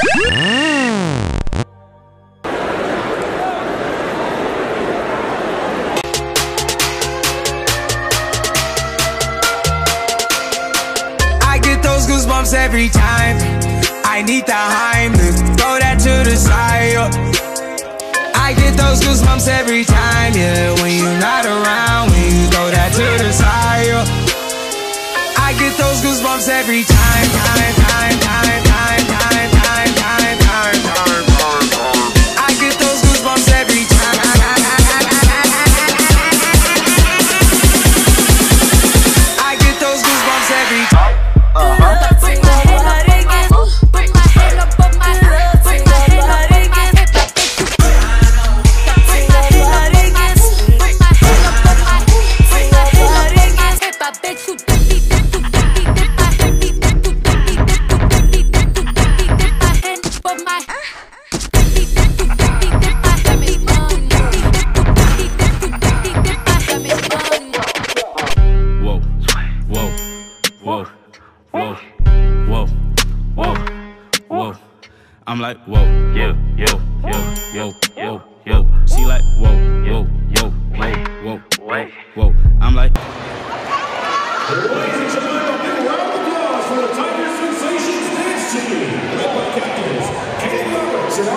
I get those goosebumps every time I need that Heimlich, throw that to the side yo. I get those goosebumps every time, yeah When you're not around, when you throw that to the side yo. I get those goosebumps every time, time, time, time Whoa, whoa, whoa, whoa. I'm like, whoa, yo, yo, yo, yo, yo, yo. She like, whoa, yo, yo, whoa, whoa, whoa, whoa. I'm like. Ladies and gentlemen, a big round of applause for the Tiger Sensations dance team, led by captains Kate Roberts and